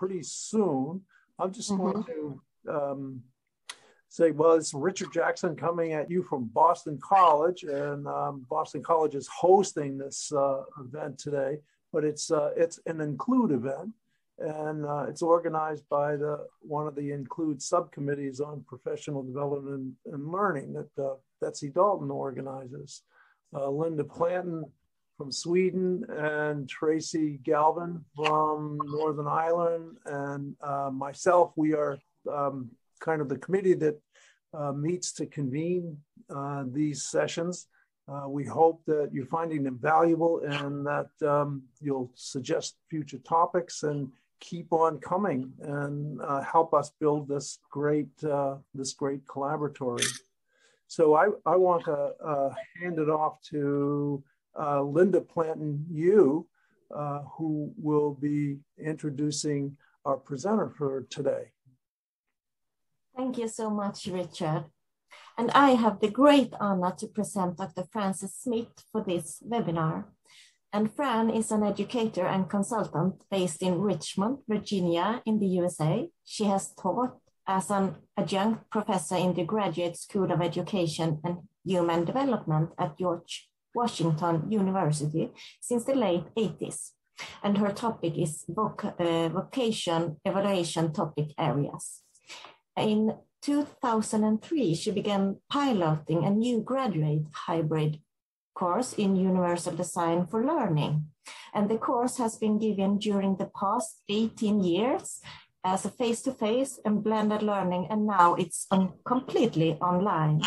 pretty soon. I'm just mm-hmm. going to um, say, well, it's Richard Jackson coming at you from Boston College, and um, Boston College is hosting this uh, event today. But it's uh, it's an include event, and uh, it's organized by the one of the include subcommittees on professional development and, and learning that uh, Betsy Dalton organizes. Uh, Linda Planton from Sweden and Tracy Galvin from Northern Ireland and uh, myself. We are um, kind of the committee that uh, meets to convene uh, these sessions. Uh, we hope that you're finding them valuable and that um, you'll suggest future topics and keep on coming and uh, help us build this great uh, this great collaboratory. So I, I want to hand it off to Uh, Linda Planton Yu, uh, who will be introducing our presenter for today. Thank you so much, Richard. And I have the great honor to present Dr. Frances Smith for this webinar. And Fran is an educator and consultant based in Richmond, Virginia, in the USA. She has taught as an adjunct professor in the Graduate School of Education and Human Development at George Washington University since the late 80s. And her topic is voc uh, vocation evaluation topic areas. In 2003, she began piloting a new graduate hybrid course in Universal Design for Learning. And the course has been given during the past 18 years as a face-to-face and blended learning, and now it's on, completely online.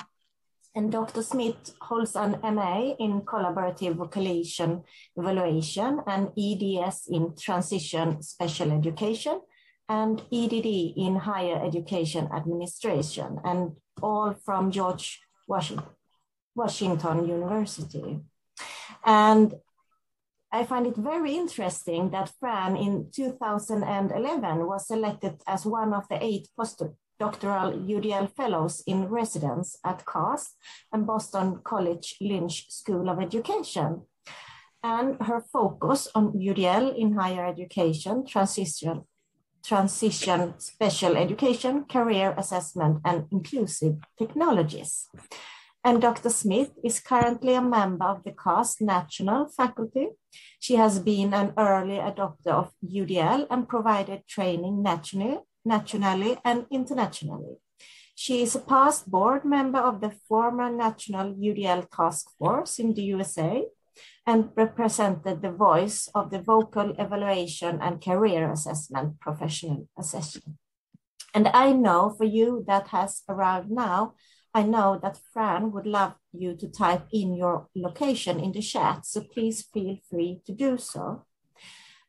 And Dr. Smith holds an MA in collaborative vocation evaluation and EDS in transition special education and EDD in higher education administration, and all from George Washington, University. And I find it very interesting that Fran in 2011 was selected as one of the eight postdoctoral UDL fellows in residence at CAST and Boston College Lynch School of Education. And her focus on UDL in higher education, transition, transition, special education, career assessment, and inclusive technologies. And Dr. Smith is currently a member of the CAST National Faculty. She has been an early adopter of UDL and provided training nationally, nationally and internationally. She is a past board member of the former National UDL Task Force in the USA and represented the voice of the vocal evaluation and career assessment professional assessment. And I know for you that has arrived now, I know that Fran would love you to type in your location in the chat, so please feel free to do so.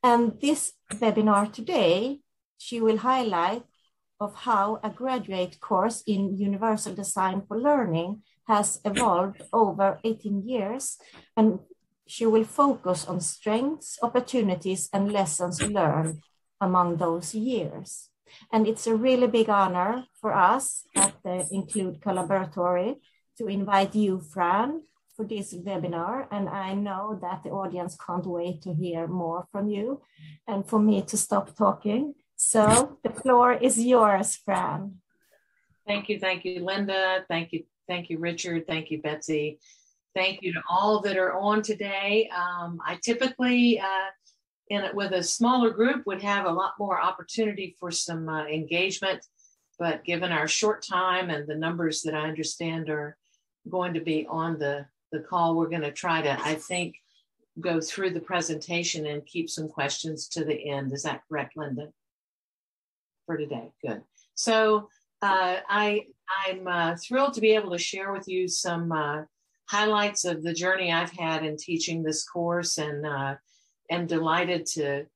And this webinar today, she will highlight of how a graduate course in Universal Design for Learning has evolved over 18 years and she will focus on strengths, opportunities, and lessons learned among those years. And it's a really big honor for us at the Include Collaboratory to invite you, Fran, for this webinar. And I know that the audience can't wait to hear more from you and for me to stop talking. So the floor is yours, Fran. Thank you. Thank you, Linda. Thank you. Thank you, Richard. Thank you, Betsy. Thank you to all that are on today. Um, I typically, uh, in with a smaller group, would have a lot more opportunity for some uh, engagement, but given our short time and the numbers that I understand are going to be on the the call, we're going to try to, I think, go through the presentation and keep some questions to the end. Is that correct, Linda? For today, good. So uh, I I'm uh, thrilled to be able to share with you some uh, highlights of the journey I've had in teaching this course, and uh, am delighted to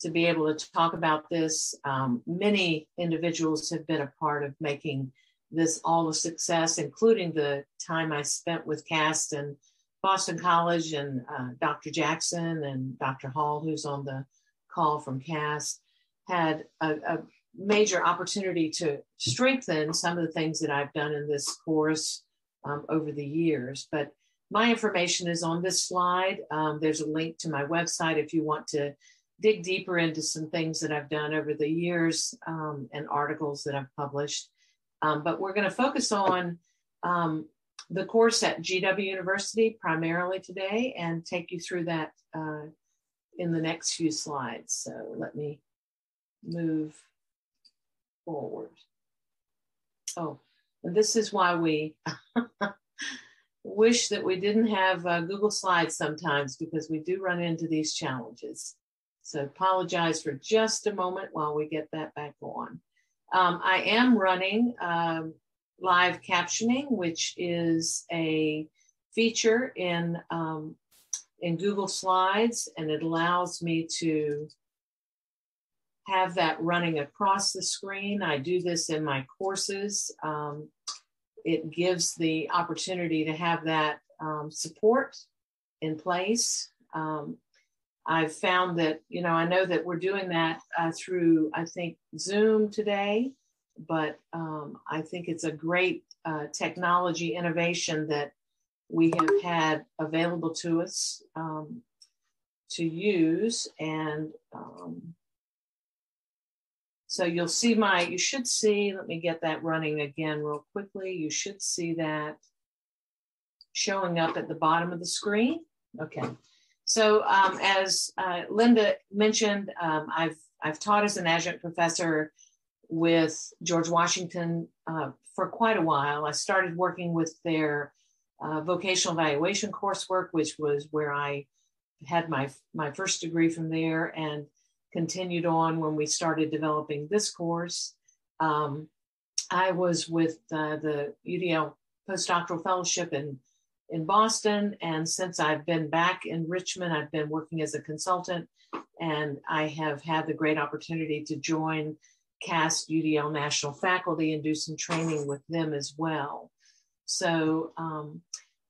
to be able to talk about this. Um, many individuals have been a part of making this all a success, including the time I spent with CAST and Boston College and uh, Dr. Jackson and Dr. Hall, who's on the call from CAST, had a, a major opportunity to strengthen some of the things that I've done in this course um, over the years. But my information is on this slide. Um, there's a link to my website if you want to dig deeper into some things that I've done over the years um, and articles that I've published. Um, but we're going to focus on um, the course at GW University primarily today and take you through that uh, in the next few slides. So let me move forward. Oh, this is why we wish that we didn't have uh, Google Slides sometimes because we do run into these challenges. So apologize for just a moment while we get that back on. Um, I am running um, live captioning, which is a feature in um, in Google Slides, and it allows me to have that running across the screen. I do this in my courses. Um, it gives the opportunity to have that um, support in place. Um, I've found that, you know, I know that we're doing that uh, through, I think, Zoom today, but um, I think it's a great uh, technology innovation that we have had available to us um, to use. And um, so you'll see my, you should see, let me get that running again real quickly. You should see that showing up at the bottom of the screen. Okay. So um, as uh, Linda mentioned, um, I've, I've taught as an adjunct professor with George Washington uh, for quite a while. I started working with their uh, vocational evaluation coursework, which was where I had my, my first degree from there and continued on when we started developing this course. Um, I was with uh, the UDL postdoctoral fellowship in in Boston. And since I've been back in Richmond, I've been working as a consultant and I have had the great opportunity to join CAST UDL national faculty and do some training with them as well. So, um,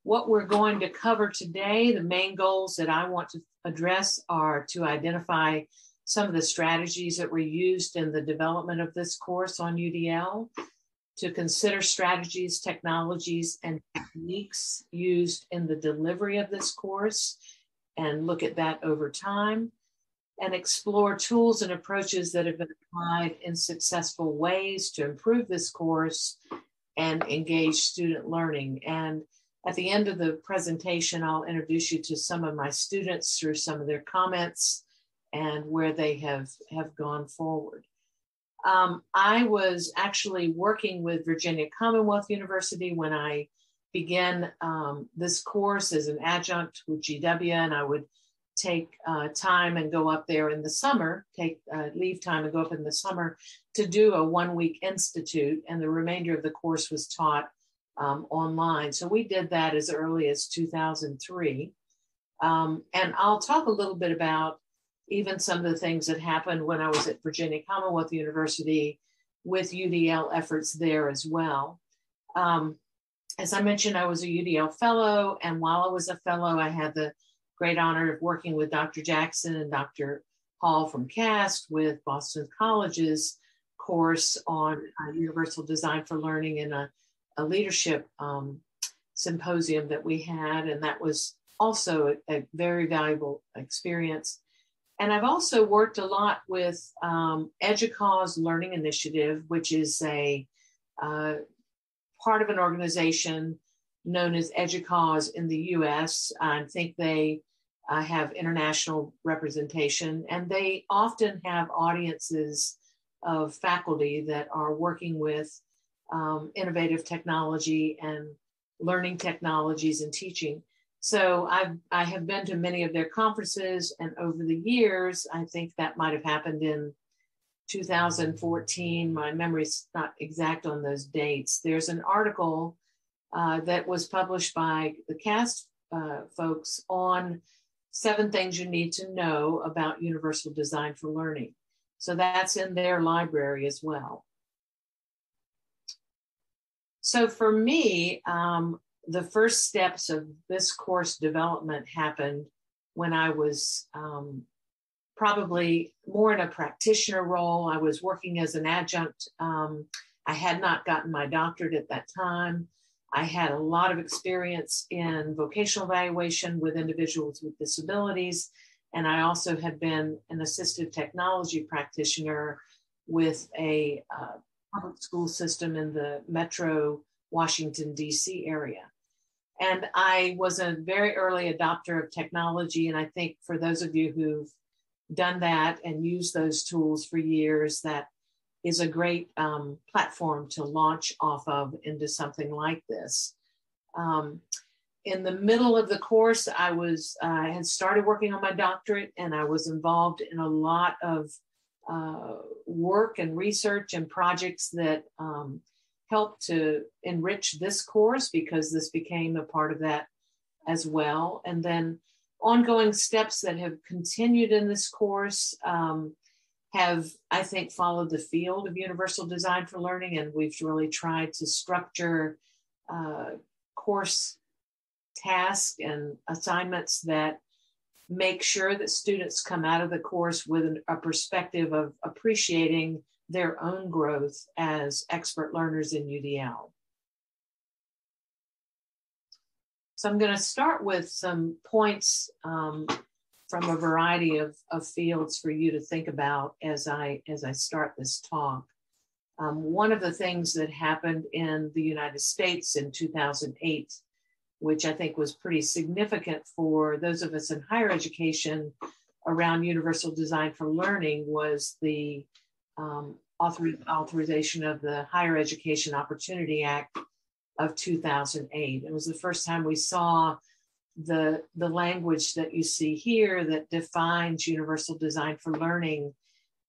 what we're going to cover today, the main goals that I want to address are to identify some of the strategies that were used in the development of this course on UDL, to consider strategies, technologies, and techniques used in the delivery of this course and look at that over time and explore tools and approaches that have been applied in successful ways to improve this course and engage student learning. And at the end of the presentation, I'll introduce you to some of my students through some of their comments and where they have, have gone forward. Um, I was actually working with Virginia Commonwealth University when I began um, this course as an adjunct with GW, and I would take uh, time and go up there in the summer, take uh, leave time and go up in the summer to do a one week institute, and the remainder of the course was taught um, online. So we did that as early as 2003. Um, and I'll talk a little bit about even some of the things that happened when I was at Virginia Commonwealth University with UDL efforts there as well. Um, as I mentioned, I was a UDL fellow, and while I was a fellow, I had the great honor of working with Dr. Jackson and Dr. Hall from CAST with Boston College's course on uh, Universal Design for Learning and a, a leadership um, symposium that we had, and that was also a, a very valuable experience. And I've also worked a lot with um, EDUCAUSE Learning Initiative, which is a uh, part of an organization known as EDUCAUSE in the US. I think they uh, have international representation, and they often have audiences of faculty that are working with um, innovative technology and learning technologies and teaching. So I've I have been to many of their conferences, and over the years, I think that might have happened in 2014. My memory's not exact on those dates. There's an article uh, that was published by the CAST uh, folks on seven things you need to know about universal design for learning. So that's in their library as well. So for me, um, the first steps of this course development happened when I was um, probably more in a practitioner role. I was working as an adjunct. Um, I had not gotten my doctorate at that time. I had a lot of experience in vocational evaluation with individuals with disabilities And I also had been an assistive technology practitioner with a uh, public school system in the metro Washington, D.C. area. And I was a very early adopter of technology. And I think for those of you who've done that and used those tools for years, that is a great um, platform to launch off of into something like this. Um, in the middle of the course, I was uh, I had started working on my doctorate, and I was involved in a lot of uh, work and research and projects that um, helped to enrich this course because this became a part of that as well. And then ongoing steps that have continued in this course um, have, I think, followed the field of universal design for learning. And we've really tried to structure uh, course tasks and assignments that make sure that students come out of the course with a perspective of appreciating their own growth as expert learners in UDL. So I'm going to start with some points um, from a variety of, of fields for you to think about as I as I start this talk. Um, one of the things that happened in the United States in 2008, which I think was pretty significant for those of us in higher education around universal design for learning, was the um, author, authorization of the Higher Education Opportunity Act of 2008. It was the first time we saw the, the language that you see here that defines universal design for learning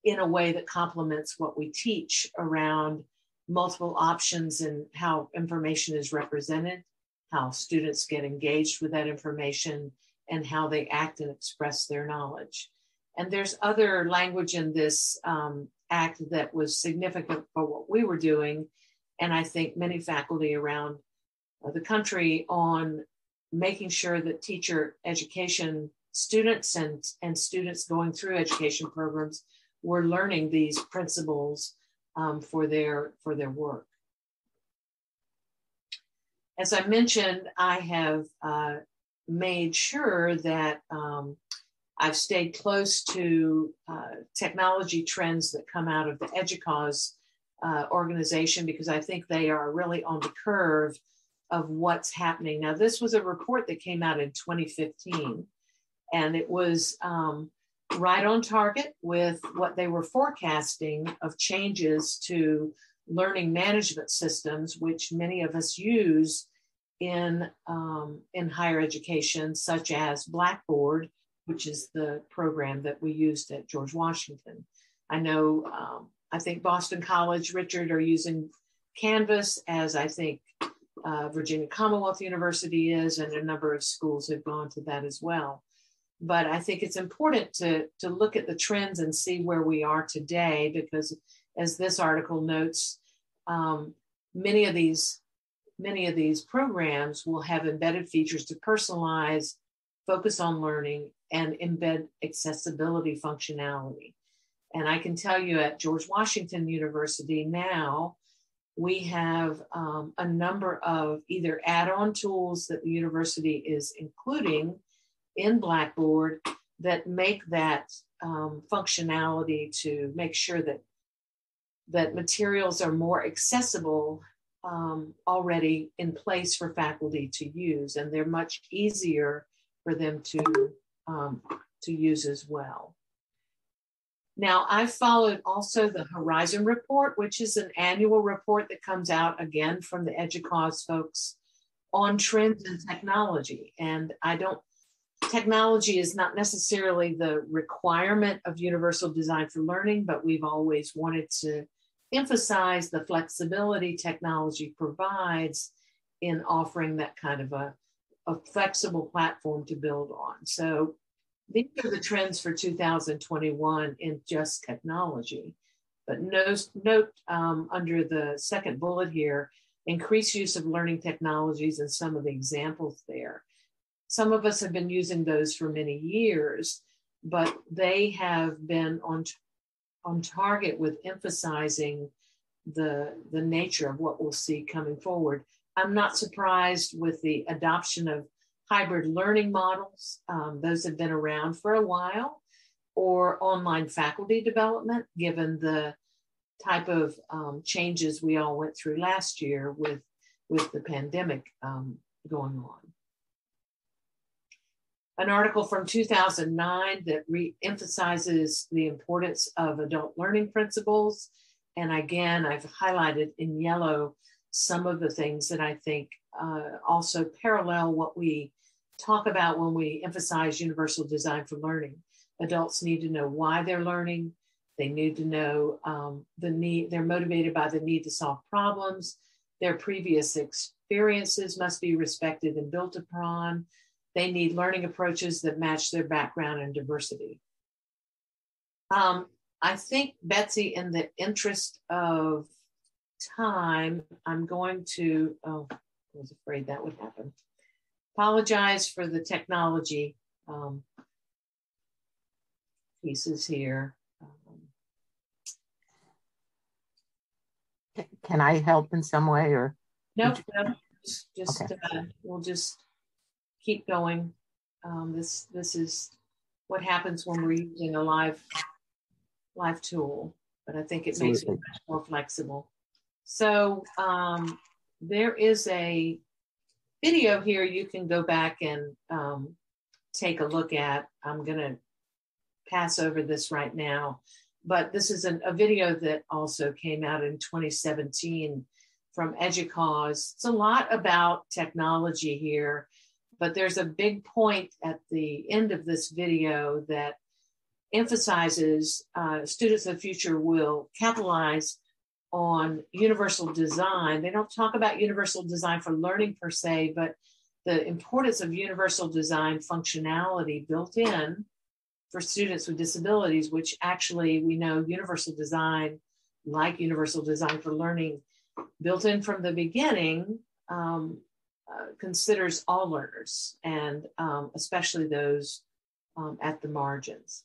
in a way that complements what we teach around multiple options and how information is represented, how students get engaged with that information, and how they act and express their knowledge. And there's other language in this um, act that was significant for what we were doing. And I think many faculty around the country on making sure that teacher education students and, and students going through education programs were learning these principles um, for their for their work. As I mentioned, I have uh, made sure that um, I've stayed close to uh, technology trends that come out of the EDUCAUSE uh, organization because I think they are really on the curve of what's happening. Now, this was a report that came out in 2015, and it was um, right on target with what they were forecasting of changes to learning management systems, which many of us use in, um, in higher education, such as Blackboard, which is the program that we used at George Washington. I know, um, I think Boston College, Richard, are using Canvas, as I think uh, Virginia Commonwealth University is, and a number of schools have gone to that as well. But I think it's important to, to look at the trends and see where we are today, because as this article notes, um, many of these many of these programs will have embedded features to personalize, focus on learning, and embed accessibility functionality. And I can tell you at George Washington University now, we have um, a number of either add on tools that the university is including in Blackboard that make that um, functionality to make sure that that materials are more accessible um, already in place for faculty to use and they're much easier for them to um, to use as well. Now, I followed also the Horizon Report, which is an annual report that comes out again from the EDUCAUSE folks on trends in technology. And I don't, technology is not necessarily the requirement of universal design for learning, but we've always wanted to emphasize the flexibility technology provides in offering that kind of a a flexible platform to build on. So these are the trends for 2021 in just technology. But note, note um, under the second bullet here, increased use of learning technologies and some of the examples there. Some of us have been using those for many years, but they have been on, on target with emphasizing the, the nature of what we'll see coming forward. I'm not surprised with the adoption of hybrid learning models, um, those have been around for a while, or online faculty development, given the type of um, changes we all went through last year with, with the pandemic um, going on. An article from 2009 that re-emphasizes the importance of adult learning principles. And again, I've highlighted in yellow some of the things that I think uh, also parallel what we talk about when we emphasize universal design for learning. Adults need to know why they're learning, they need to know um, the need, they're motivated by the need to solve problems. Their previous experiences must be respected and built upon. They need learning approaches that match their background and diversity. Um, I think, Betsy, in the interest of time, I'm going to, oh, I was afraid that would happen. Apologize for the technology um, pieces here. Can I help in some way or? Nope, nope. just, okay. uh, we'll just keep going. Um, this, this is what happens when we're using a live, live tool, but I think it Absolutely. makes it much more flexible. So um, there is a video here you can go back and um, take a look at. I'm going to pass over this right now but this is an, a video that also came out in 2017 from EDUCAUSE. It's a lot about technology here, but there's a big point at the end of this video that emphasizes uh, students of the future will capitalize on universal design. They don't talk about universal design for learning per se, but the importance of universal design functionality built in for students with disabilities, which actually we know universal design, like universal design for learning, built in from the beginning, um, uh, considers all learners and um, especially those um, at the margins.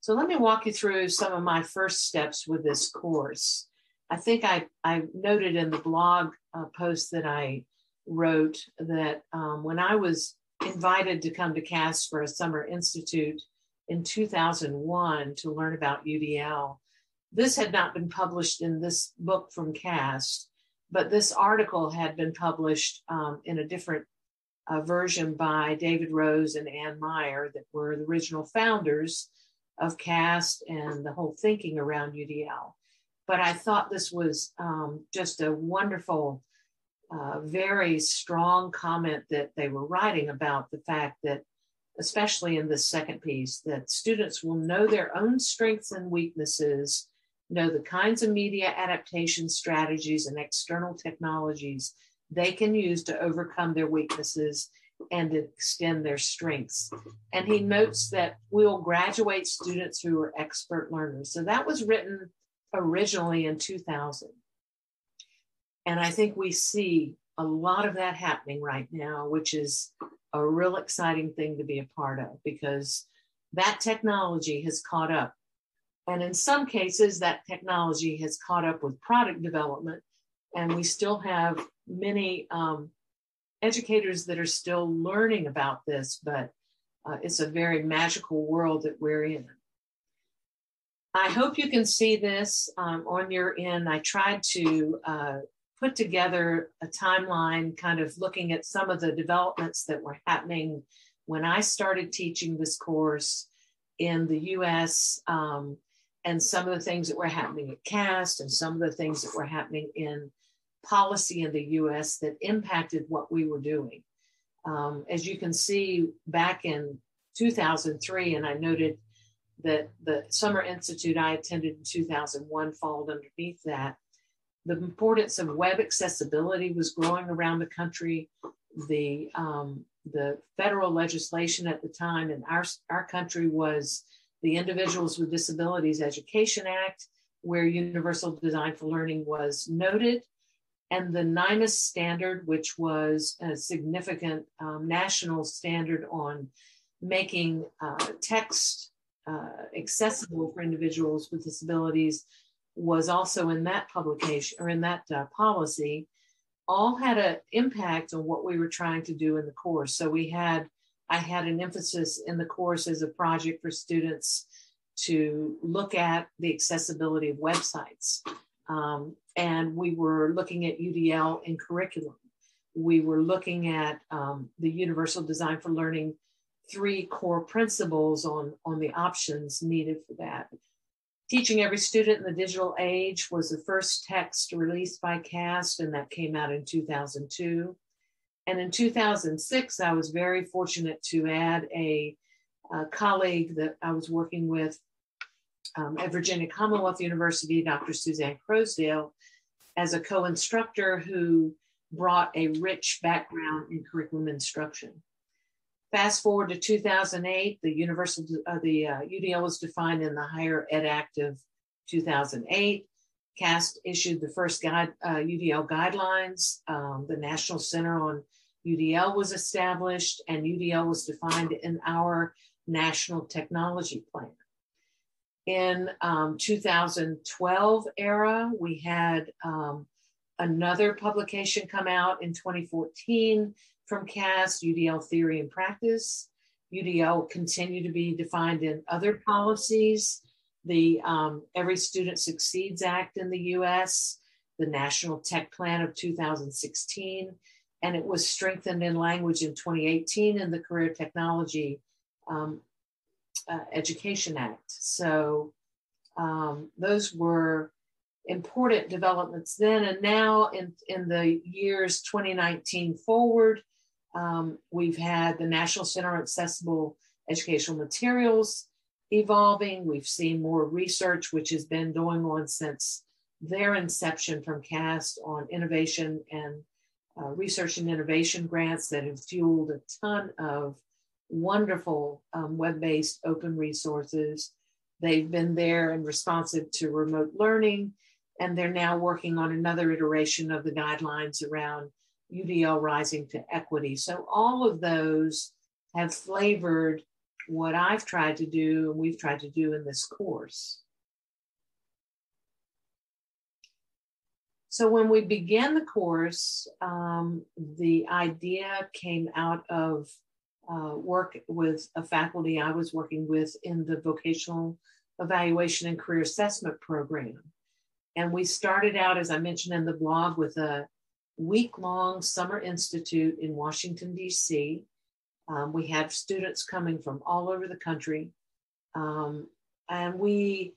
So let me walk you through some of my first steps with this course. I think I, I noted in the blog uh, post that I wrote that um, when I was invited to come to CAST for a summer institute in 2001 to learn about UDL. This had not been published in this book from CAST, but this article had been published um, in a different uh, version by David Rose and Anne Meyer, that were the original founders of CAST and the whole thinking around UDL. But I thought this was um, just a wonderful, uh, very strong comment that they were writing about the fact that especially in this second piece, that students will know their own strengths and weaknesses, know the kinds of media adaptation strategies and external technologies they can use to overcome their weaknesses and extend their strengths. And he notes that we'll graduate students who are expert learners. So that was written originally in 2000. And I think we see a lot of that happening right now, which is a real exciting thing to be a part of because that technology has caught up. And in some cases, that technology has caught up with product development. And we still have many um, educators that are still learning about this, but uh, it's a very magical world that we're in. I hope you can see this um, on your end. I tried to uh, put together a timeline, kind of looking at some of the developments that were happening when I started teaching this course in the US, um, and some of the things that were happening at CAST, and some of the things that were happening in policy in the US that impacted what we were doing. Um, as you can see, back in 2003, and I noted that the Summer Institute I attended in 2001 followed underneath that the importance of web accessibility was growing around the country. The um, the federal legislation at the time in our our country was the Individuals with Disabilities Education Act, where universal design for learning was noted, and the NIMAS standard, which was a significant um, national standard on making uh, text uh, accessible for individuals with disabilities was also in that publication or in that uh, policy. all had an impact on what we were trying to do in the course. So we had, I had an emphasis in the course as a project for students to look at the accessibility of websites. Um, and we were looking at UDL in curriculum. We were looking at um, the Universal Design for Learning three core principles on, on the options needed for that. Teaching Every Student in the Digital Age was the first text released by CAST, and that came out in 2002. And in 2006, I was very fortunate to add a, a colleague that I was working with um, at Virginia Commonwealth University, Dr. Suzanne Crosdale, as a co instructor who brought a rich background in curriculum instruction. Fast forward to 2008, the universal uh, the uh, UDL was defined in the Higher Ed Act of 2008. CAST issued the first guide, uh, UDL guidelines. Um, the National Center on UDL was established, and UDL was defined in our National Technology Plan. In um, 2012 era, we had um, another publication come out in 2014 from CAST, UDL theory and practice. UDL continue to be defined in other policies. The um, Every Student Succeeds Act in the US, the National Tech Plan of 2016, and it was strengthened in language in 2018 in the Career Technology um, uh, Education Act. So um, those were important developments then. And now in, in the years 2019 forward, um, we've had the National Center on Accessible Educational Materials evolving. We've seen more research, which has been going on since their inception from CAST on innovation and uh, research and innovation grants that have fueled a ton of wonderful um, web based open resources. They've been there and responsive to remote learning, and they're now working on another iteration of the guidelines around UDL rising to equity. So all of those have flavored what I've tried to do and we've tried to do in this course. So when we began the course, um, the idea came out of uh, work with a faculty I was working with in the vocational evaluation and career assessment program. And we started out, as I mentioned in the blog, with a week long summer institute in Washington, D.C. Um, we had students coming from all over the country. Um, and we,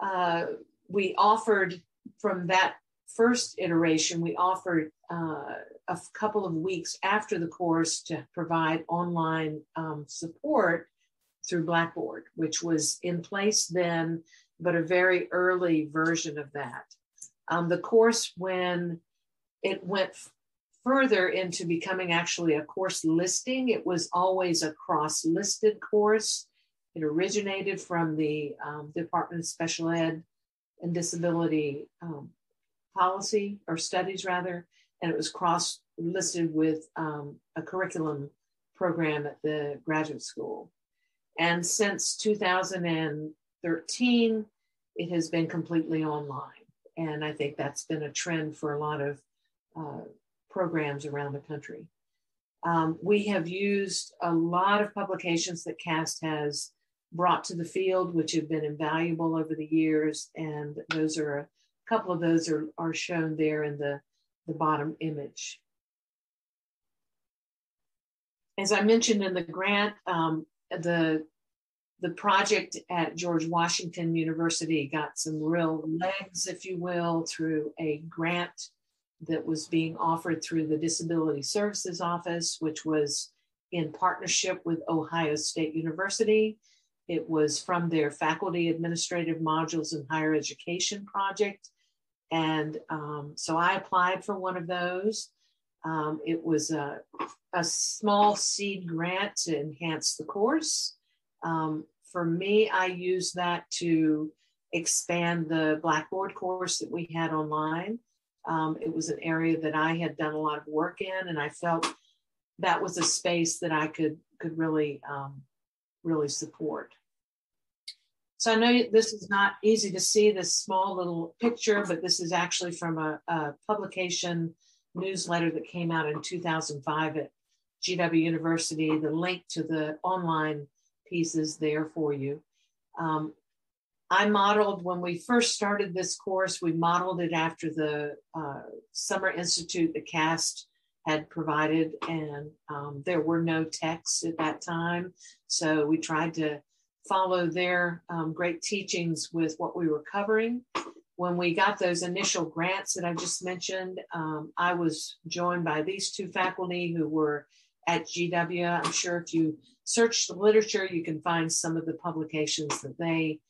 uh, we offered from that first iteration, we offered uh, a couple of weeks after the course to provide online um, support through Blackboard, which was in place then, but a very early version of that. Um, the course, when it went further into becoming actually a course listing. It was always a cross listed course. It originated from the um, Department of Special Ed and Disability um, Policy or Studies, rather, and it was cross listed with um, a curriculum program at the graduate school. And since 2013, it has been completely online. And I think that's been a trend for a lot of uh, programs around the country. Um, we have used a lot of publications that CAST has brought to the field, which have been invaluable over the years. And those are a couple of those are, are shown there in the, the bottom image. As I mentioned in the grant, um, the the project at George Washington University got some real legs, if you will, through a grant that was being offered through the Disability Services Office, which was in partnership with Ohio State University. It was from their Faculty Administrative Modules in Higher Education project. And um, so I applied for one of those. Um, it was a, a, small seed grant to enhance the course. Um, for me, I used that to expand the Blackboard course that we had online. Um, it was an area that I had done a lot of work in, and I felt that was a space that I could could really um, really support. So I know this is not easy to see this small little picture, but this is actually from a, a publication newsletter that came out in 2005 at GW University. The link to the online piece is there for you. Um, I modeled when we first started this course, we modeled it after the uh, Summer Institute, the CAST had provided, and um, there were no texts at that time. So we tried to follow their um, great teachings with what we were covering. When we got those initial grants that I just mentioned, um, I was joined by these two faculty who were at GW. I'm sure if you search the literature, you can find some of the publications that they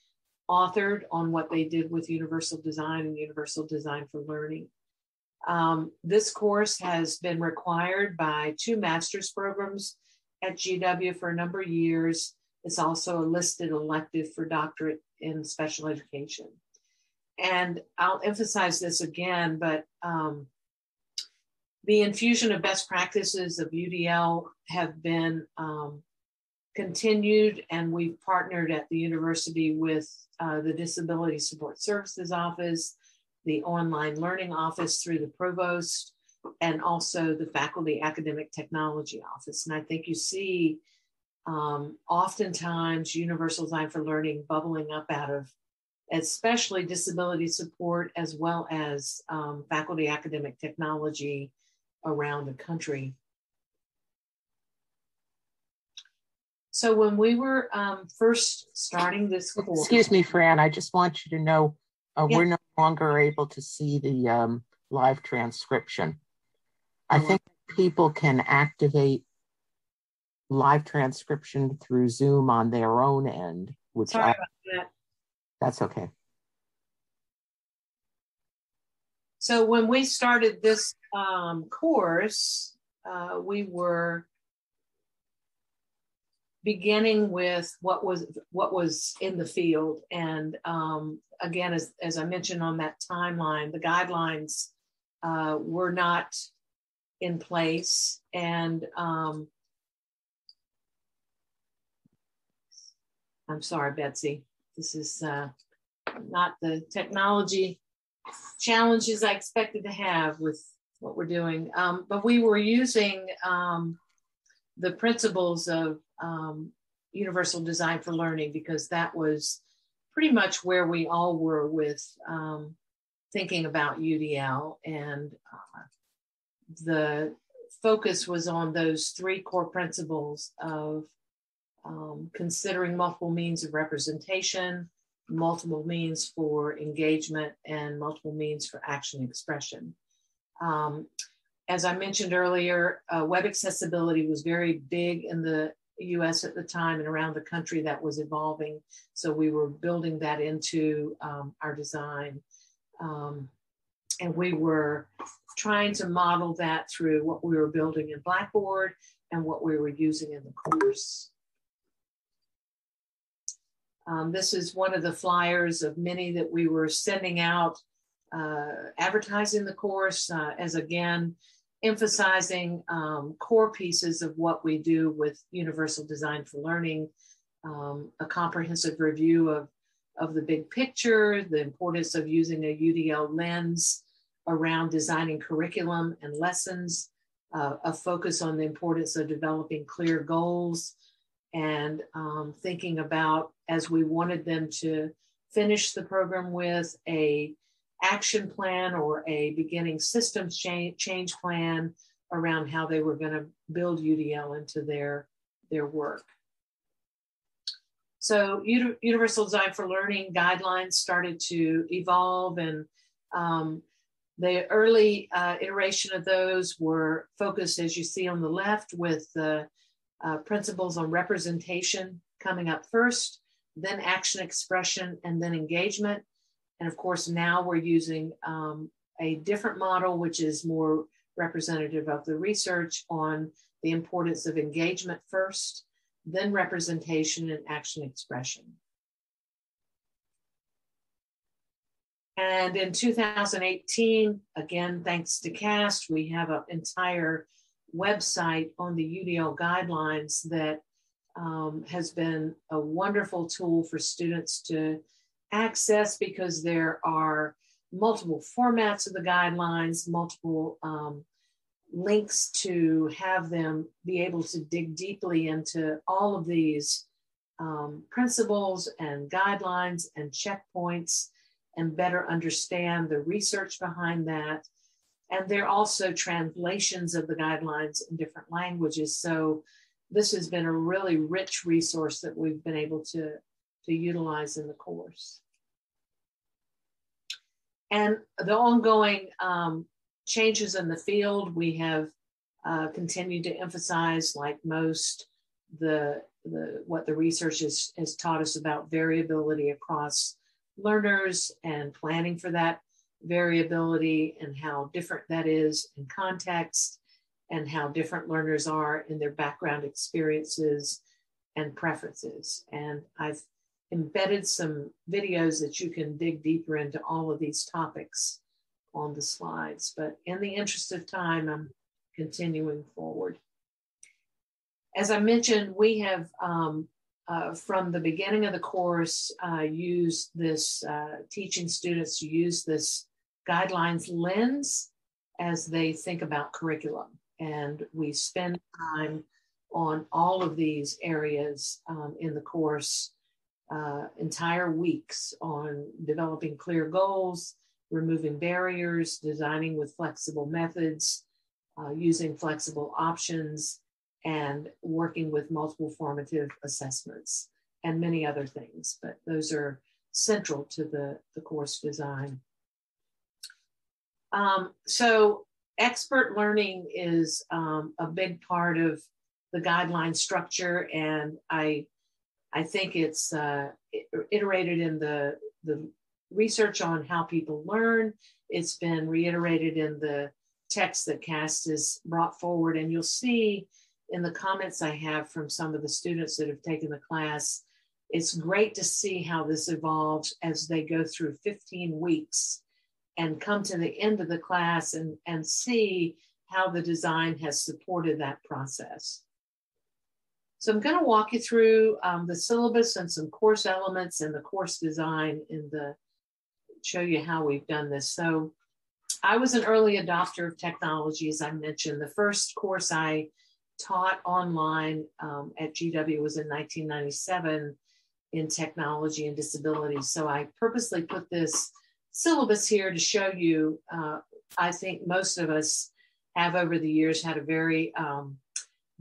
authored on what they did with universal design and universal design for learning. Um, this course has been required by two master's programs at GW for a number of years. It's also a listed elective for doctorate in special education. And I'll emphasize this again, but um, the infusion of best practices of UDL have been um, continued, and we've partnered at the university with uh, the Disability Support Services Office, the Online Learning Office through the Provost, and also the Faculty Academic Technology Office. And I think you see um, oftentimes Universal Design for Learning bubbling up out of especially disability support as well as um, faculty academic technology around the country. So when we were um, first starting this course, Excuse me, Fran, I just want you to know, uh, Yeah. we're no longer able to see the um, live transcription. I Oh. think people can activate live transcription through Zoom on their own end, which sorry I, about that. that's okay. So when we started this um, course, uh, we were beginning with what was what was in the field, and um, again, as as I mentioned on that timeline, the guidelines uh, were not in place, and um, I'm sorry, Betsy. This is uh, not the technology challenges I expected to have with what we're doing. Um, but we were using um, the principles of um, universal design for learning because that was pretty much where we all were with um, thinking about UDL. And uh, the focus was on those three core principles of um, considering multiple means of representation, multiple means for engagement and multiple means for action expression. Um, as I mentioned earlier, uh, web accessibility was very big in the US at the time and around the country that was evolving. So we were building that into um, our design. Um, and we were trying to model that through what we were building in Blackboard and what we were using in the course. Um, this is one of the flyers of many that we were sending out, uh, advertising the course uh, as again, emphasizing um, core pieces of what we do with Universal Design for Learning, um, a comprehensive review of, of the big picture, the importance of using a UDL lens around designing curriculum and lessons, uh, a focus on the importance of developing clear goals, and um, thinking about as we wanted them to finish the program with a action plan or a beginning systems change, change plan around how they were going to build UDL into their their work. So Uni- Universal Design for Learning guidelines started to evolve and um, the early uh, iteration of those were focused, as you see on the left, with the uh, principles on representation coming up first, then action expression, and then engagement. And of course, now we're using um, a different model, which is more representative of the research on the importance of engagement first, then representation and action expression. And in 2018, again, thanks to CAST, we have an entire website on the UDL guidelines that um, has been a wonderful tool for students to access because there are multiple formats of the guidelines, multiple um, links to have them be able to dig deeply into all of these um, principles and guidelines and checkpoints and better understand the research behind that. And they're also translations of the guidelines in different languages. So this has been a really rich resource that we've been able to, to utilize in the course. And the ongoing um, changes in the field, we have uh, continued to emphasize, like most, the, the what the research has, has taught us about variability across learners and planning for that variability and how different that is in context and how different learners are in their background experiences and preferences. And I've embedded some videos that you can dig deeper into all of these topics on the slides. But in the interest of time, I'm continuing forward. As I mentioned, we have, um, uh, from the beginning of the course, uh, used this, uh, teaching students to use this guidelines lens as they think about curriculum. And we spend time on all of these areas um, in the course, uh, entire weeks on developing clear goals, removing barriers, designing with flexible methods, uh, using flexible options, and working with multiple formative assessments and many other things. But those are central to the, the course design. Um, so expert learning is um, a big part of the guideline structure, and I I think it's uh, iterated in the the research on how people learn. It's been reiterated in the text that CAST has brought forward, and you'll see in the comments I have from some of the students that have taken the class. It's great to see how this evolves as they go through 15 weeks and come to the end of the class and, and see how the design has supported that process. So I'm going to walk you through um, the syllabus and some course elements and the course design in the show you how we've done this. So I was an early adopter of technology, as I mentioned. The first course I taught online um, at GW was in 1997 in technology and disability. So I purposely put this syllabus here to show you, uh, I think most of us have over the years had a very, um,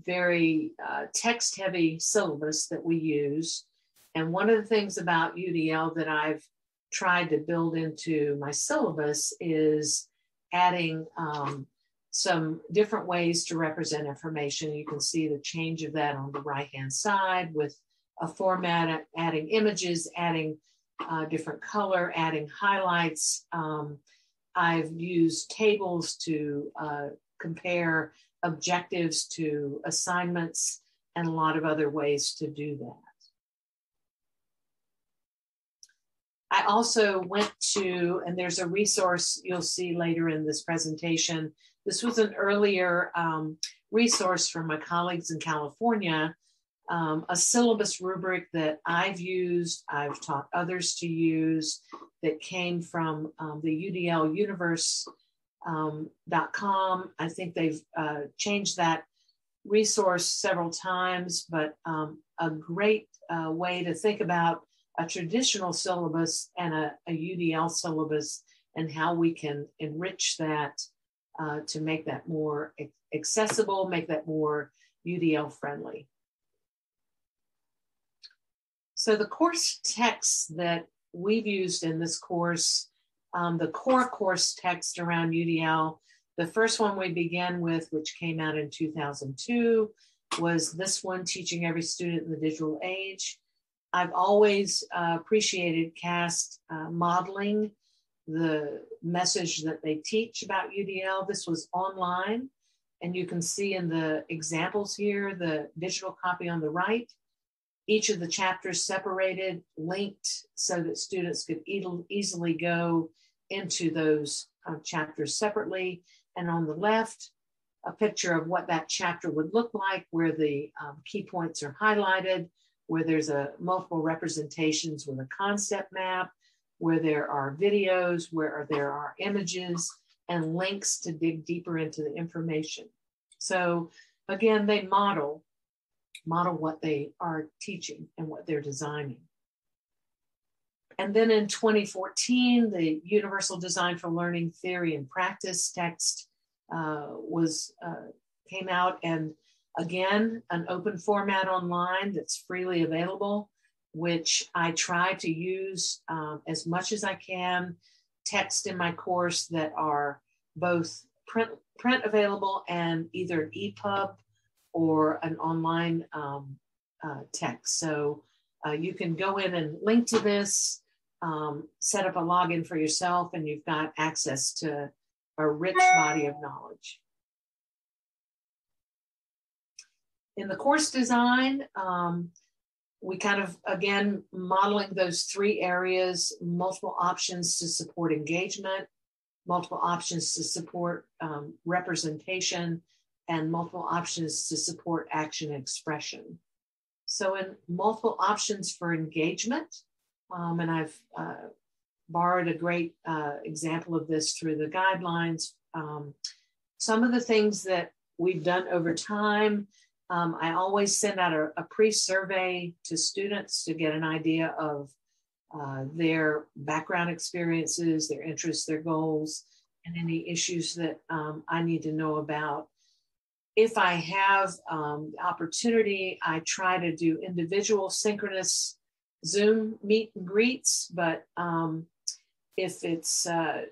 very uh, text heavy syllabus that we use. And one of the things about UDL that I've tried to build into my syllabus is adding um, some different ways to represent information. You can see the change of that on the right hand side with a format, adding images, adding uh, different color, adding highlights. Um, I've used tables to uh, compare objectives to assignments and a lot of other ways to do that. I also went to, and there's a resource you'll see later in this presentation. This was an earlier um, resource from my colleagues in California um, a syllabus rubric that I've used, I've taught others to use, that came from um, the UDL universe.com. Um, I think they've uh, changed that resource several times, but um, a great uh, way to think about a traditional syllabus and a, a UDL syllabus and how we can enrich that uh, to make that more accessible, make that more UDL friendly. So the course texts that we've used in this course, um, the core course text around UDL, the first one we began with, which came out in 2002, was this one, Teaching Every Student in the Digital Age. I've always uh, appreciated CAST uh, modeling the message that they teach about UDL. This was online, and you can see in the examples here, the digital copy on the right, each of the chapters separated, linked so that students could e- easily go into those uh, chapters separately. And on the left, a picture of what that chapter would look like, where the um, key points are highlighted, where there's a multiple representations with a concept map, where there are videos, where there are images, and links to dig deeper into the information. So again, they model model what they are teaching and what they're designing. And then in 2014, the Universal Design for Learning Theory and Practice text uh, was uh, came out, and again, an open format online that's freely available, which I try to use um, as much as I can. Text in my course that are both print print available and either an EPUB or an online um, uh, text. So uh, you can go in and link to this, um, set up a login for yourself, and you've got access to a rich body of knowledge. In the course design, um, we kind of, again, modeling those three areas, multiple options to support engagement, multiple options to support um, representation, and multiple options to support action expression. So, in multiple options for engagement, um, and I've uh, borrowed a great uh, example of this through the guidelines. Um, some of the things that we've done over time, um, I always send out a, a pre survey to students to get an idea of uh, their background experiences, their interests, their goals, and any issues that um, I need to know about if I have um, the opportunity, I try to do individual synchronous Zoom meet and greets. But um, if it's uh,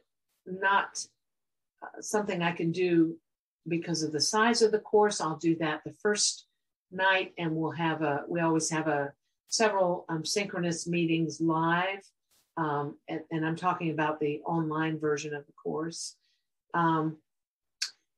not uh, something I can do because of the size of the course, I'll do that the first night, and we'll have a. We always have a several um, synchronous meetings live, um, and, and, I'm talking about the online version of the course.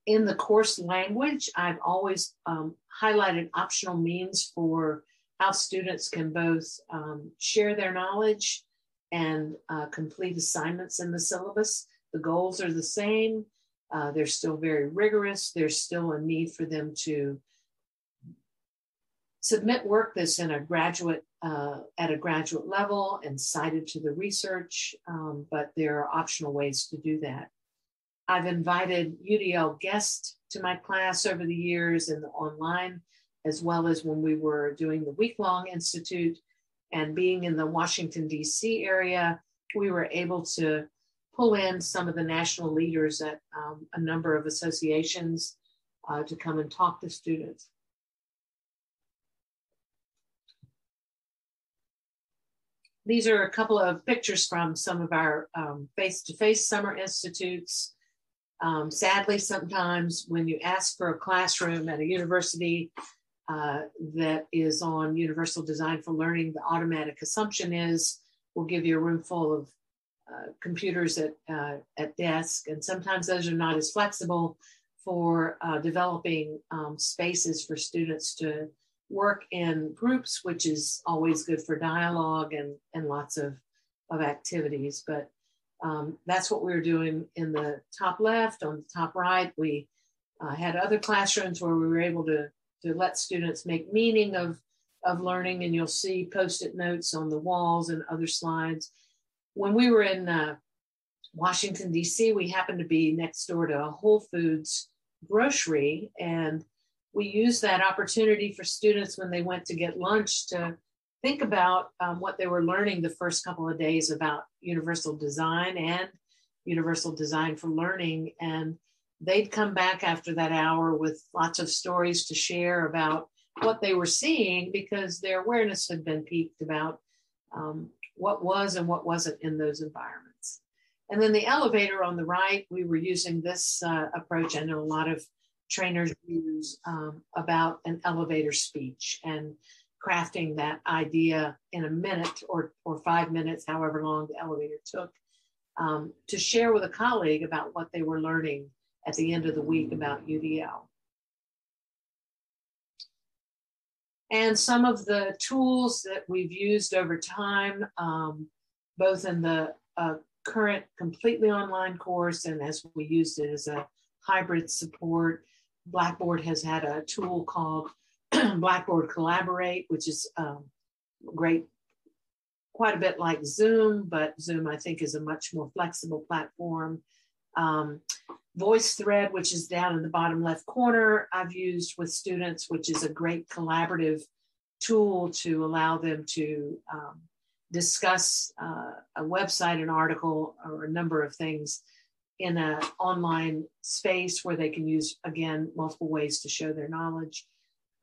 In the course language, I've always um, highlighted optional means for how students can both um, share their knowledge and uh, complete assignments in the syllabus. The goals are the same. Uh, they're still very rigorous. There's still a need for them to submit work that's in a graduate uh, at a graduate level and cited to the research, um, but there are optional ways to do that. I've invited UDL guests to my class over the years the online, as well as when we were doing the week long institute and being in the Washington, D.C. area, we were able to pull in some of the national leaders at um, a number of associations uh, to come and talk to students. These are a couple of pictures from some of our face to face summer institutes. Um, sadly, sometimes when you ask for a classroom at a university uh, that is on Universal Design for Learning, the automatic assumption is we'll give you a room full of uh, computers at, uh, at desk. And sometimes those are not as flexible for uh, developing um, spaces for students to work in groups, which is always good for dialogue and, and lots of, of activities. But um, that's what we were doing in the top left. On the top right, we uh, had other classrooms where we were able to, to let students make meaning of, of learning, and you'll see post it notes on the walls and other slides. When we were in uh, Washington, D.C., we happened to be next door to a Whole Foods grocery, and we used that opportunity for students when they went to get lunch to think about um, what they were learning the first couple of days about universal design and universal design for learning. And they'd come back after that hour with lots of stories to share about what they were seeing because their awareness had been piqued about um, what was and what wasn't in those environments. And then the elevator on the right, we were using this uh, approach. I know a lot of trainers use um, about an elevator speech. And crafting that idea in a minute or, or five minutes, however long the elevator took, um, to share with a colleague about what they were learning at the end of the week about UDL. And some of the tools that we've used over time, um, both in the uh, current completely online course and as we used it as a hybrid support, Blackboard has had a tool called Blackboard Collaborate, which is um, great, quite a bit like Zoom, but Zoom I think is a much more flexible platform. Um, VoiceThread, which is down in the bottom left corner, I've used with students, which is a great collaborative tool to allow them to um, discuss uh, a website, an article, or a number of things in an online space where they can use, again, multiple ways to show their knowledge.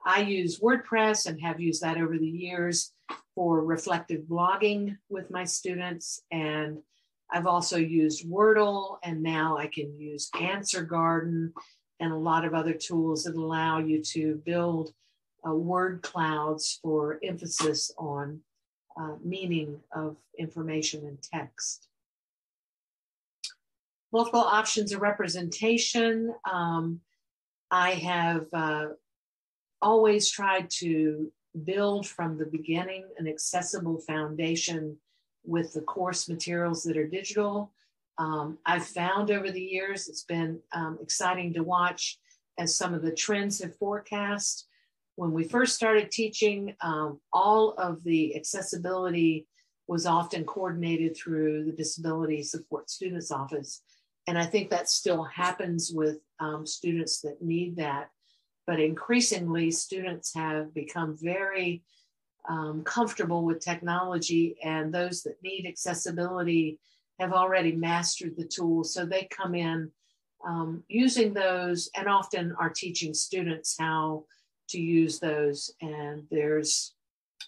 I use WordPress and have used that over the years for reflective blogging with my students. And I've also used Wordle, and now I can use Answer Garden and a lot of other tools that allow you to build uh, word clouds for emphasis on uh, meaning of information and text. Multiple options of representation. Um, I have uh, always tried to build from the beginning an accessible foundation with the course materials that are digital. Um, I've found over the years it's been um, exciting to watch as some of the trends have forecast. When we first started teaching, um, all of the accessibility was often coordinated through the Disability Support Students Office. And I think that still happens with um, students that need that. But increasingly, students have become very um, comfortable with technology, and those that need accessibility have already mastered the tools. So they come in um, using those and often are teaching students how to use those. And there's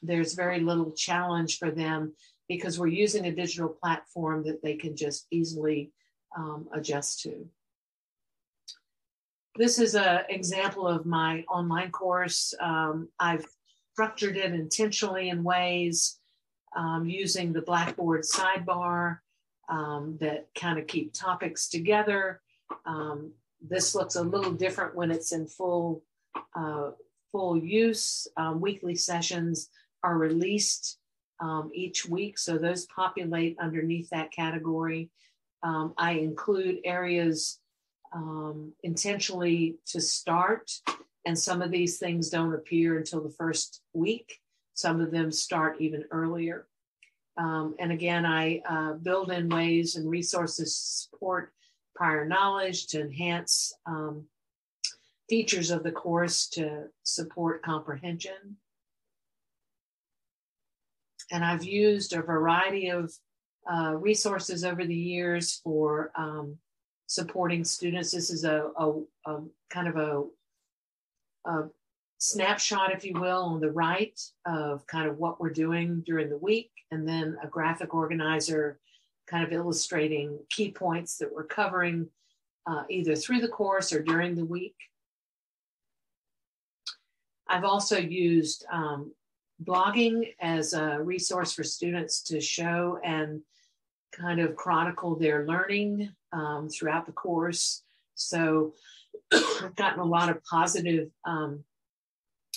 there's very little challenge for them because we're using a digital platform that they can just easily um, adjust to. This is an example of my online course. Um, I've structured it intentionally in ways um, using the Blackboard sidebar um, that kind of keep topics together. Um, this looks a little different when it's in full uh, full use. Um, weekly sessions are released um, each week, so those populate underneath that category. I include areas intentionally to start and some of these things don't appear until the first week. Some of them start even earlier. Um, and again, I uh, build in ways and resources to support prior knowledge to enhance um, features of the course to support comprehension. And I've used a variety of uh, resources over the years for um, supporting students. This is a, a, a kind of a a snapshot, if you will, on the right of kind of what we're doing during the week, and then a graphic organizer kind of illustrating key points that we're covering uh, either through the course or during the week. I've also used um, blogging as a resource for students to show and kind of chronicle their learning um, throughout the course. So I've gotten a lot of positive um,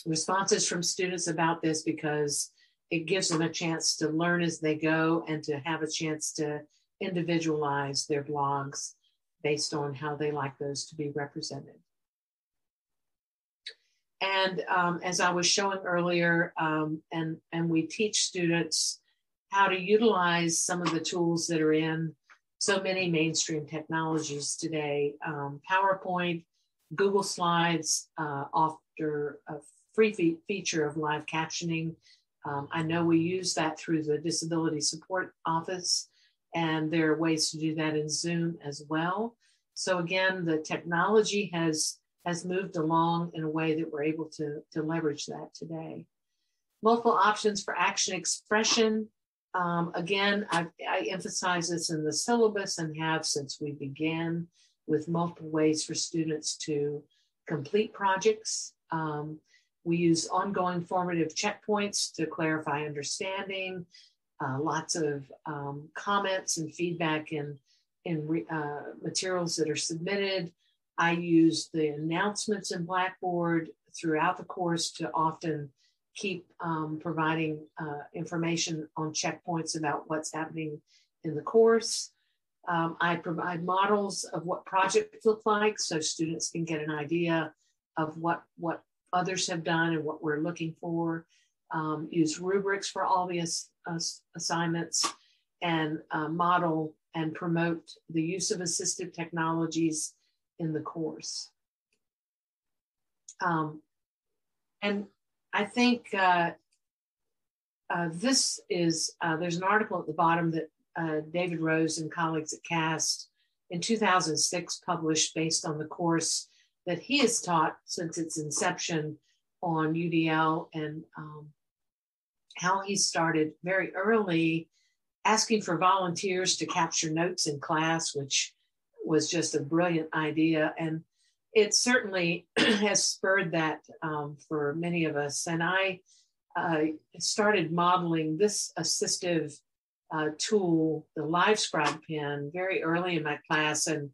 responses from students about this because it gives them a chance to learn as they go and to have a chance to individualize their blogs based on how they like those to be represented. And um, as I was showing earlier, um, and, and we teach students how to utilize some of the tools that are in so many mainstream technologies today. Um, PowerPoint, Google Slides uh, offer a free fe- feature of live captioning. Um, I know we use that through the Disability Support Office, and there are ways to do that in Zoom as well. So again, the technology has has moved along in a way that we're able to, to leverage that today. Multiple options for action expression. Um, again, I, I, emphasize this in the syllabus and have since we began with multiple ways for students to complete projects. Um, we use ongoing formative checkpoints to clarify understanding, uh, lots of um, comments and feedback in, in re, uh, materials that are submitted. I use the announcements in Blackboard throughout the course to often keep um, providing uh, information on checkpoints about what's happening in the course. Um, I provide models of what projects look like so students can get an idea of what, what others have done and what we're looking for. Um, use rubrics for all the ass- ass- assignments and uh, model and promote the use of assistive technologies in the course. Um, and I think uh, uh, this is, uh, there's an article at the bottom that uh, David Rose and colleagues at CAST in 2006 published based on the course that he has taught since its inception on UDL and um, how he started very early asking for volunteers to capture notes in class, which was just a brilliant idea. And it certainly has spurred that um, for many of us. And I uh, started modeling this assistive uh, tool, the LiveScribe pen, very early in my class and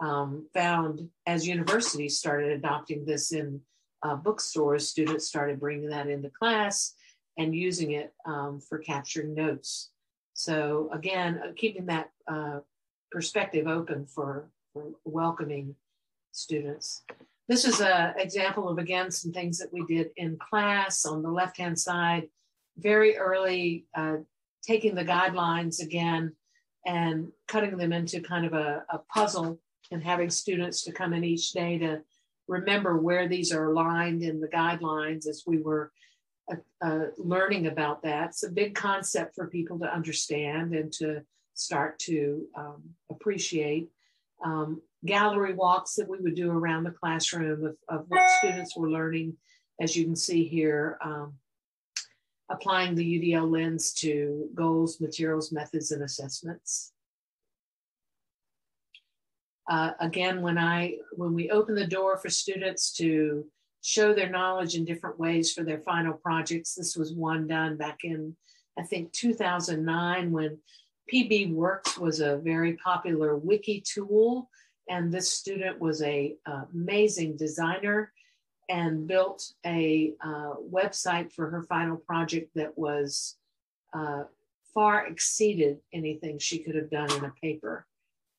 um, found as universities started adopting this in uh, bookstores, students started bringing that into class and using it um, for capturing notes. So again, uh, keeping that uh, perspective open for, for welcoming students. This is an example of, again, some things that we did in class on the left-hand side, very early, uh, taking the guidelines again and cutting them into kind of a, a puzzle and having students to come in each day to remember where these are aligned in the guidelines as we were uh, uh, learning about that. It's a big concept for people to understand and to start to um, appreciate. Um, gallery walks that we would do around the classroom of, of what students were learning, as you can see here, um, applying the UDL lens to goals, materials, methods, and assessments. Uh, again, when I when we open the door for students to show their knowledge in different ways for their final projects, this was one done back in I think 2009 when PB Works was a very popular wiki tool and this student was a uh, amazing designer and built a uh, website for her final project that was uh, far exceeded anything she could have done in a paper.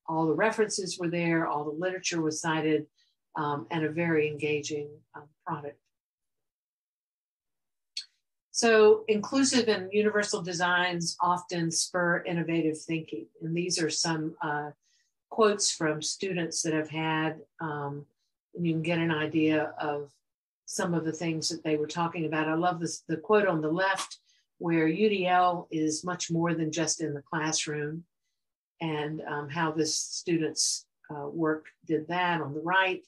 All the references were there, all the literature was cited, um, and a very engaging um, product. So, inclusive and universal designs often spur innovative thinking. And these are some uh, quotes from students that have had, um, and you can get an idea of some of the things that they were talking about. I love this the quote on the left where UDL is much more than just in the classroom, and um, how this students' uh, work did that. On the right,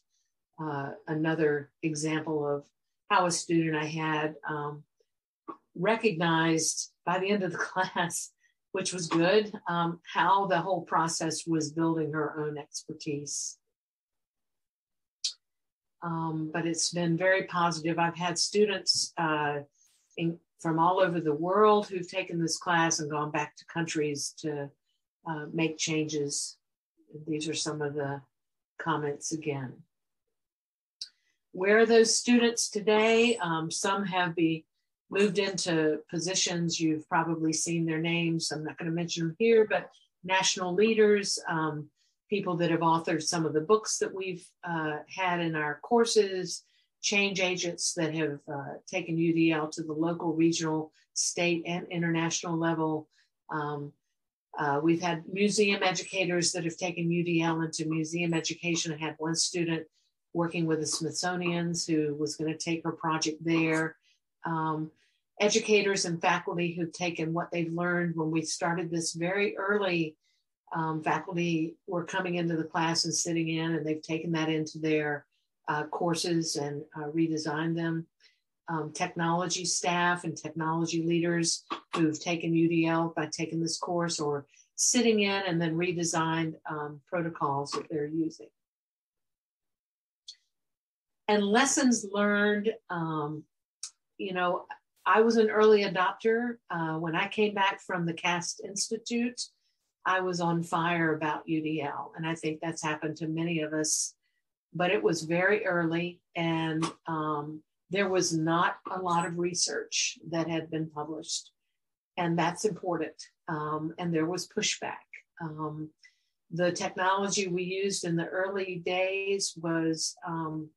uh, another example of how a student I had um, recognized by the end of the class which was good, um, how the whole process was building her own expertise. Um, but it's been very positive. I've had students uh, in, from all over the world who've taken this class and gone back to countries to uh, make changes. These are some of the comments again. Where are those students today? Um, some have be, moved into positions. You've probably seen their names. I'm not going to mention them here, but national leaders, um, people that have authored some of the books that we've uh, had in our courses, change agents that have uh, taken UDL to the local, regional, state, and international level. Um, uh, we've had museum educators that have taken UDL into museum education. I had one student working with the Smithsonian's who was going to take her project there. Um, educators and faculty who've taken what they've learned when we started this very early. Um, faculty were coming into the class and sitting in, and they've taken that into their uh, courses and uh, redesigned them. Um, technology staff and technology leaders who've taken UDL by taking this course or sitting in and then redesigned um, protocols that they're using. And lessons learned, um, you know, I was an early adopter. Uh, when I came back from the CAST Institute, I was on fire about UDL. And I think that's happened to many of us. But it was very early, and um, there was not a lot of research that had been published. And that's important. Um, and there was pushback. Um, the technology we used in the early days was um,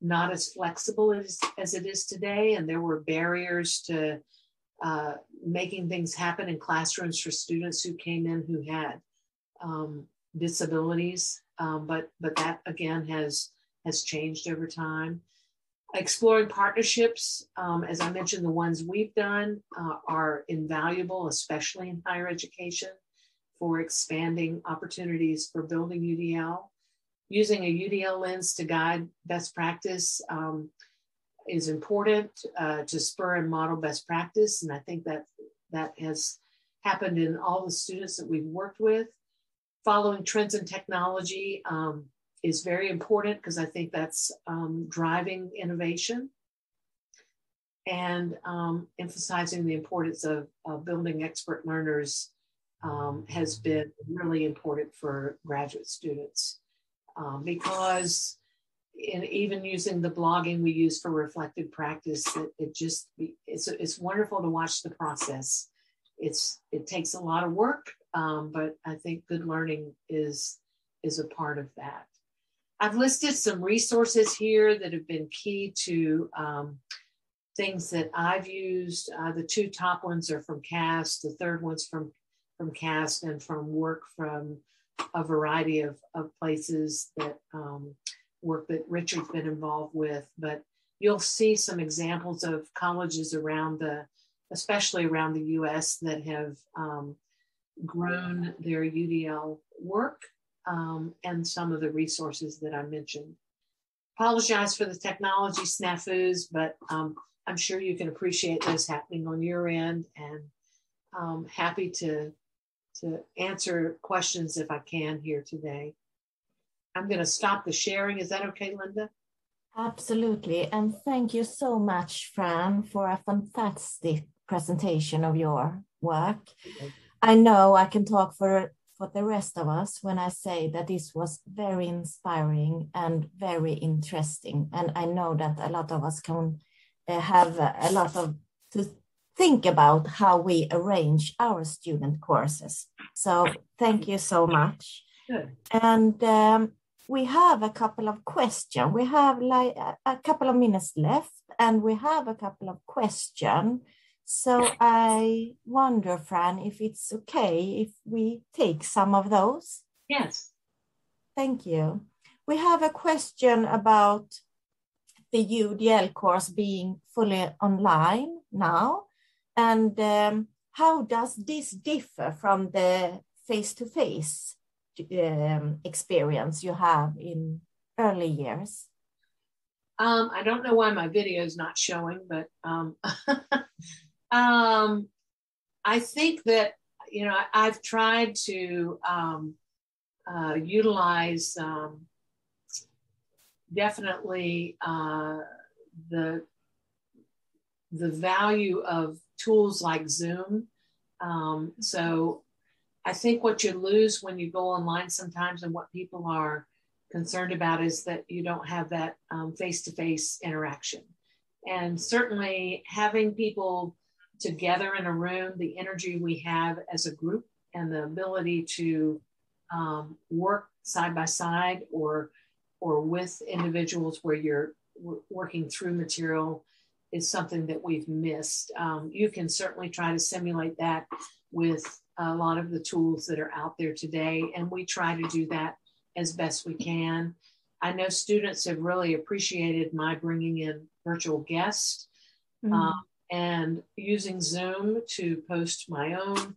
not as flexible as, as it is today. And there were barriers to uh, making things happen in classrooms for students who came in who had um, disabilities, um, but but that again has has changed over time. Exploring partnerships, um, as I mentioned, the ones we've done uh, are invaluable, especially in higher education, for expanding opportunities for building UDL. Using a UDL lens to guide best practice um, is important uh, to spur and model best practice, and I think that that has happened in all the students that we've worked with. Following trends in technology, um, is very important because I think that's um, driving innovation and um, emphasizing the importance of, of building expert learners um, has been really important for graduate students um, because in even using the blogging we use for reflective practice it, it just it's, it's wonderful to watch the process it's it takes a lot of work um, but i think good learning is is a part of that I've listed some resources here that have been key to um, things that I've used. Uh, the two top ones are from CAST, the third one's from, from CAST and from work from a variety of, of places that um, work that Richard's been involved with. But you'll see some examples of colleges around the, especially around the US, that have um, grown their UDL work um, and some of the resources that I mentioned. Apologize for the technology snafus, but um, I'm sure you can appreciate those happening on your end and um, happy to, to answer questions if I can here today. I'm going to stop the sharing. Is that okay, Linda? Absolutely. And thank you so much, Fran, for a fantastic presentation of your work. I know I can talk for for the rest of us when I say that this was very inspiring and very interesting. And I know that a lot of us can uh, have a lot of to think about how we arrange our student courses. So thank you so much. Good. And um, we have a couple of questions. We have like a couple of minutes left, and we have a couple of questions so I wonder, Fran, if it's okay if we take some of those? Yes. Thank you. We have a question about the UDL course being fully online now. And um, how does this differ from the face-to-face um, experience you have in early years? Um, I don't know why my video is not showing, but um, Um, I think that you know I, have tried to um, uh, utilize definitely uh, the the value of tools like Zoom. Um, so I think what you lose when you go online sometimes, and what people are concerned about, is that you don't have that face to face interaction. And certainly having people together in a room, the energy we have as a group, and the ability to um, work side by side or or with individuals where you're working through material is something that we've missed. Um, you can certainly try to simulate that with a lot of the tools that are out there today, and we try to do that as best we can. I know students have really appreciated my bringing in virtual guests. Mm-hmm. Um, and using Zoom to post my own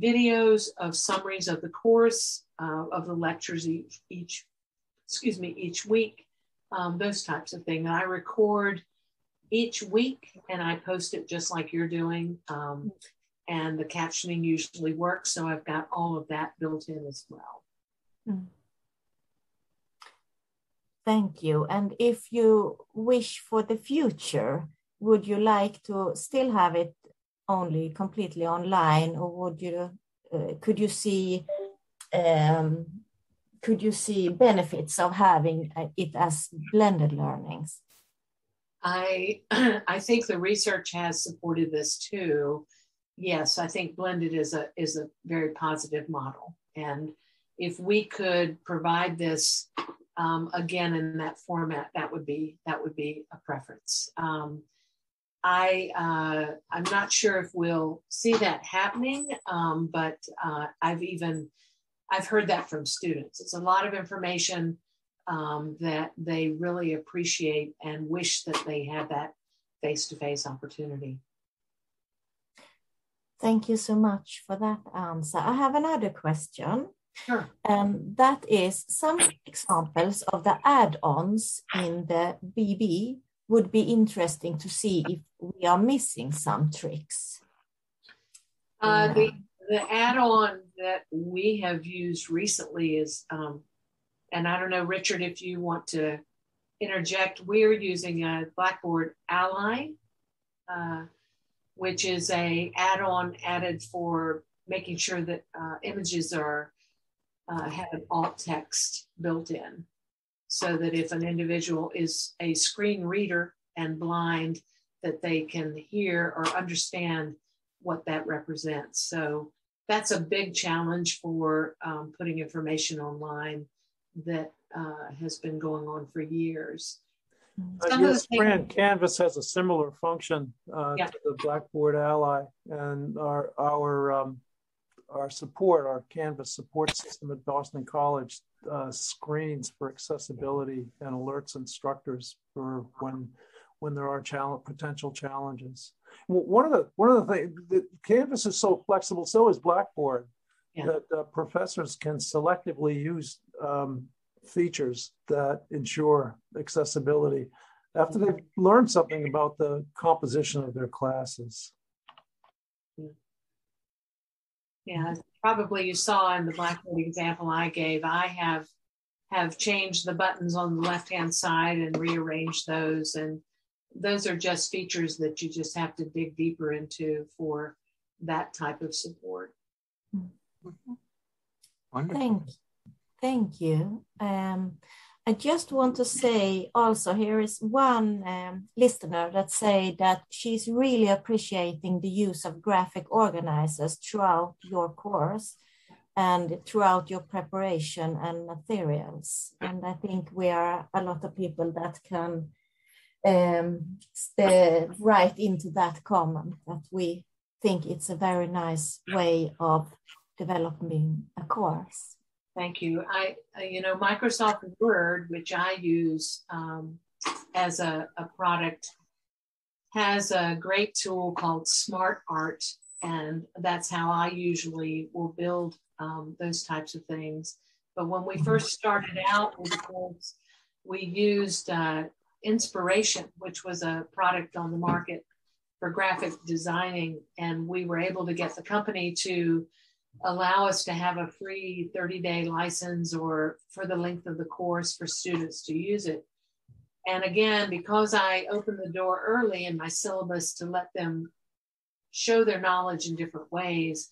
videos of summaries of the course, uh, of the lectures each, each, excuse me, each week, um, those types of things. I record each week and I post it just like you're doing. Um, and the captioning usually works. So I've got all of that built in as well. Hmm. Thank you. And if you wish for the future, would you like to still have it only completely online or would you uh, could you see um, could you see benefits of having uh, it as blended learnings i i think the research has supported this too. Yes i think blended is a is a very positive model. And if we could provide this um, again in that format that would be that would be a preference. Um, I uh, I'm not sure if we'll see that happening, um, but uh, I've even I've heard that from students. It's a lot of information um, that they really appreciate and wish that they had that face to face opportunity. Thank you so much for that answer. I have another question. Sure. And that is some examples of the add ons in the BB would be interesting to see if we are missing some tricks. Uh, the, the add-on that we have used recently is, um, and I don't know, Richard, if you want to interject, we're using a Blackboard Ally, uh, which is a add-on added for making sure that uh, images are uh, have alt text built in so that if an individual is a screen reader and blind, that they can hear or understand what that represents. So that's a big challenge for um, putting information online that uh, has been going on for years. Uh, Fran, Canvas has a similar function uh, yeah. to the Blackboard Ally, and our our um, our support, our Canvas support system at Boston College uh, screens for accessibility and alerts instructors for when when there are challenge, potential challenges. One of the one of the things that Canvas is so flexible, so is Blackboard, yeah. that uh, professors can selectively use um, features that ensure accessibility after they've learned something about the composition of their classes. Yeah, probably you saw in the Blackboard example I gave, I have have changed the buttons on the left hand side and rearranged those and those are just features that you just have to dig deeper into for that type of support. Wonderful. Thank, thank you. Um, I just want to say also here is one um, listener that say that she's really appreciating the use of graphic organizers throughout your course and throughout your preparation and materials. And I think we are a lot of people that can um, right into that comment that we think it's a very nice way of developing a course. Thank you. I, you know, Microsoft Word, which I use um, as a, a product, has a great tool called Smart Art, and that's how I usually will build um, those types of things. But when we first started out with the course, we used uh, Inspiration, which was a product on the market for graphic designing, and we were able to get the company to allow us to have a free 30 day license or for the length of the course for students to use it. And again, because I opened the door early in my syllabus to let them show their knowledge in different ways,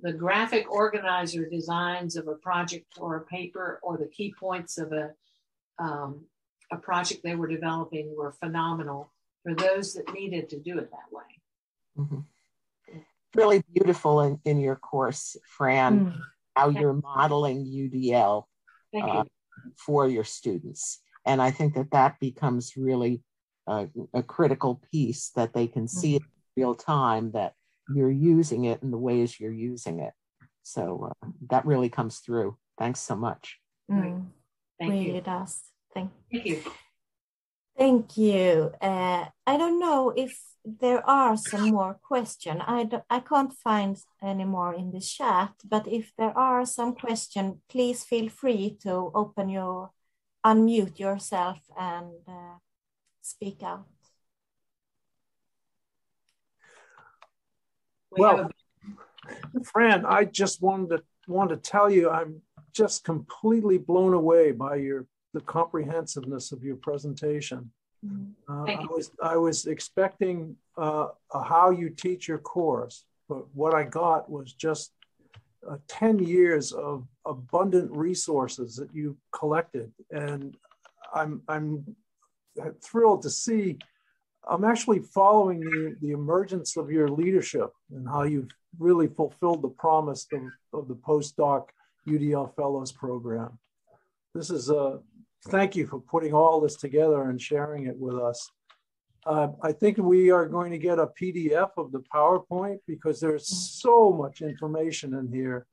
the graphic organizer designs of a project or a paper or the key points of a, um, a project they were developing were phenomenal for those that needed to do it that way. Mm-hmm really beautiful in, in your course, Fran, mm. how you're modeling UDL uh, for your students. And I think that that becomes really uh, a critical piece that they can see mm. in real time that you're using it in the ways you're using it. So uh, that really comes through. Thanks so much. Mm. Thank really you. does. Thank, Thank you. Thank you. Uh, I don't know if there are some more questions. I, I can't find any more in the chat, but if there are some questions, please feel free to open your, unmute yourself and uh, speak out. Well, Fran, I just wanted to want to tell you I'm just completely blown away by your the comprehensiveness of your presentation. Mm-hmm. Uh, I was I was expecting uh, how you teach your course, but what I got was just uh, ten years of abundant resources that you collected, and I'm I'm thrilled to see. I'm actually following the, the emergence of your leadership and how you've really fulfilled the promise of, of the postdoc UDL Fellows program. This is a thank you for putting all this together and sharing it with us. Uh, I think we are going to get a PDF of the PowerPoint because there's so much information in here.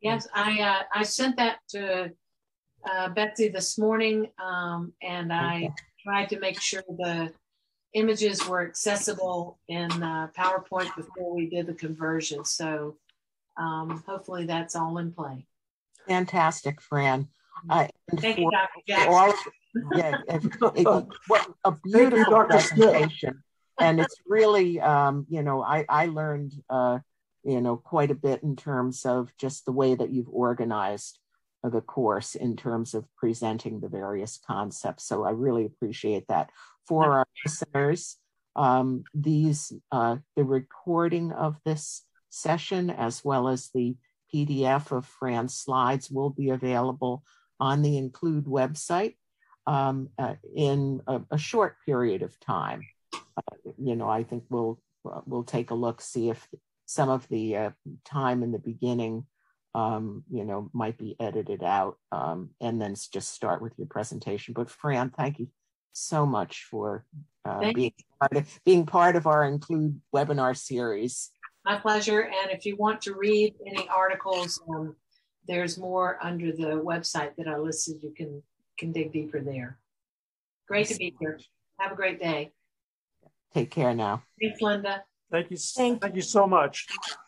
Yes, I uh, I sent that to uh, Betsy this morning, um, and I tried to make sure the images were accessible in uh, PowerPoint before we did the conversion. So um, hopefully that's all in play. Fantastic, Fran. Uh, Thank you, Dr. Jackson. All, yeah, it, it, what a beautiful presentation. and it's really, um, you know, I, I learned, uh, you know, quite a bit in terms of just the way that you've organized the course in terms of presenting the various concepts. So I really appreciate that. For our listeners, um, these uh, the recording of this session as well as the PDF of Fran's slides will be available on the Include website um, uh, in a, a, short period of time. Uh, you know, I think we'll uh, we'll take a look, see if some of the uh, time in the beginning, um, you know, might be edited out, um, and then just start with your presentation. But Fran, thank you so much for uh, being part, of, being part of our Include webinar series. My pleasure. And if you want to read any articles, um, there's more under the website that I listed. You can can dig deeper there. Great to be here. Have a great day. Take care now. Thanks, Linda. Thank you. Thank, thank you so much.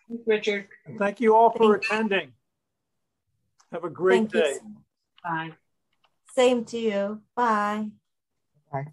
Thanks, Richard. And thank you all for attending. Have a great thank day. Bye. Same to you. Bye. Bye.